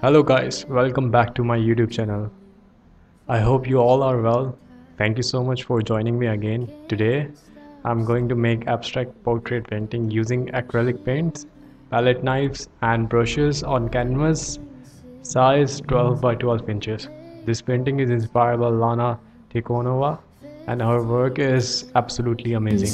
Hello guys, welcome back to my YouTube channel. I hope you all are well. Thank you so much for joining me again. Today, I'm going to make abstract portrait painting using acrylic paints, palette knives and brushes on canvas size 12 by 12 inches. This painting is inspired by Lana Tikhonova and her work is absolutely amazing.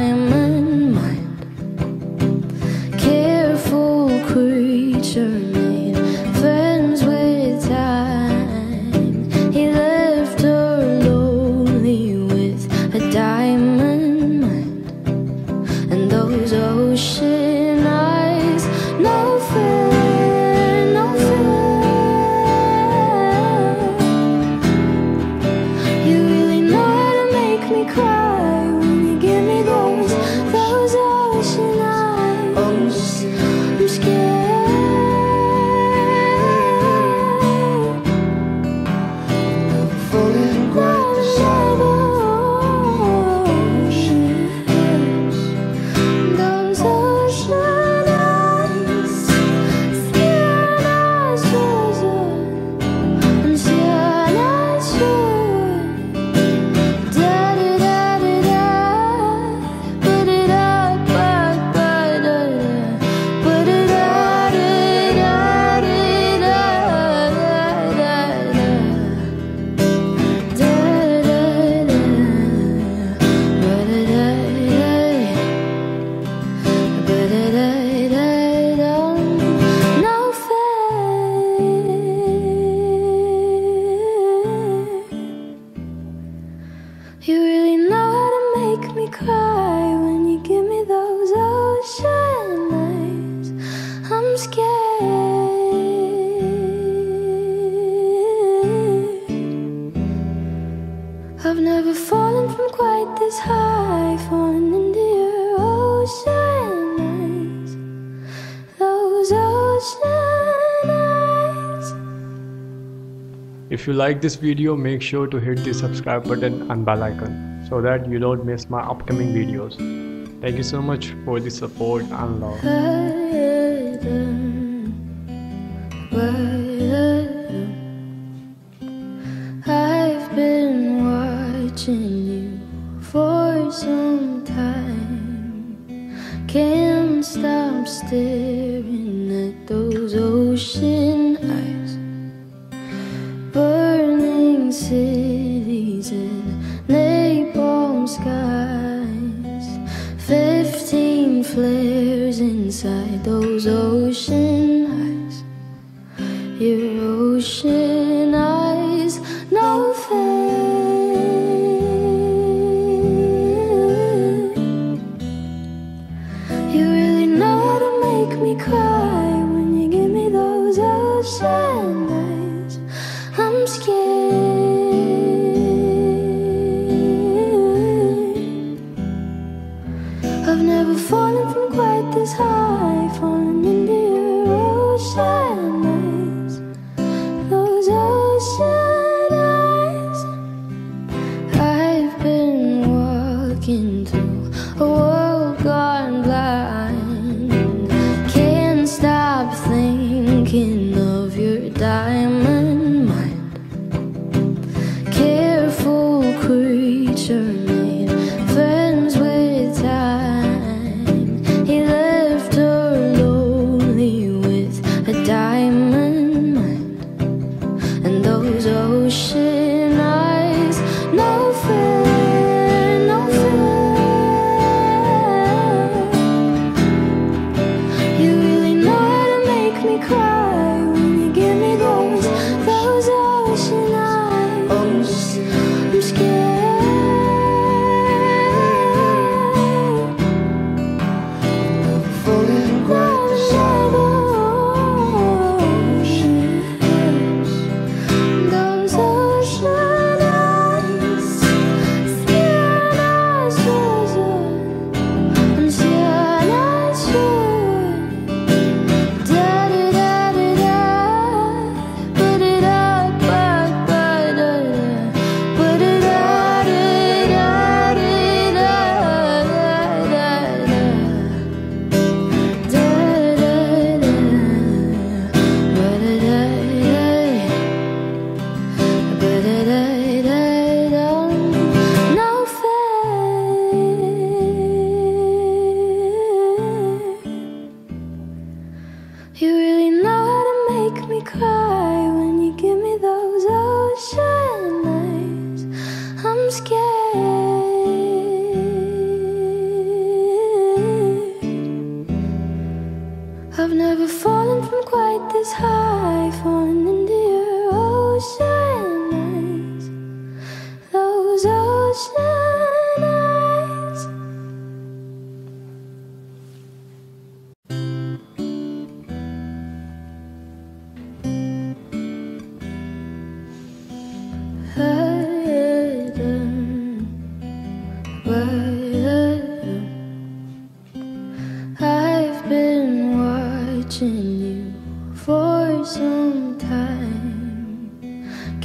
Diamond mind. Careful creature from this high, falling into your ocean eyes. Those ocean eyes. If you like this video, make sure to hit the subscribe button and bell icon so that you don't miss my upcoming videos. Thank you so much for the support and love. I've been watching you for some time. Can't stop staring at those ocean eyes. Burning cities and napalm skies. Fifteen flares inside those ocean through a world gone blind. Can't stop thinking of your diamond mind. Careful creature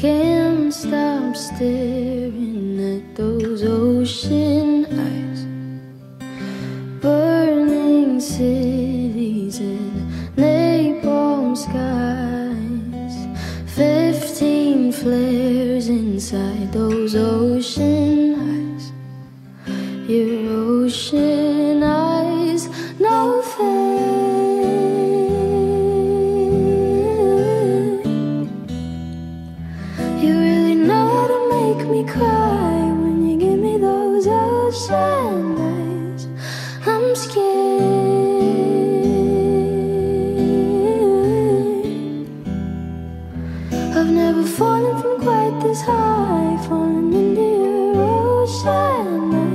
Can't stop staring at those ocean eyes. Burning cities and napalm skies. Fifteen flares inside those ocean eyes. Your make me cry when you give me those ocean eyes. I'm scared. I've never fallen from quite this high, falling into your ocean eyes.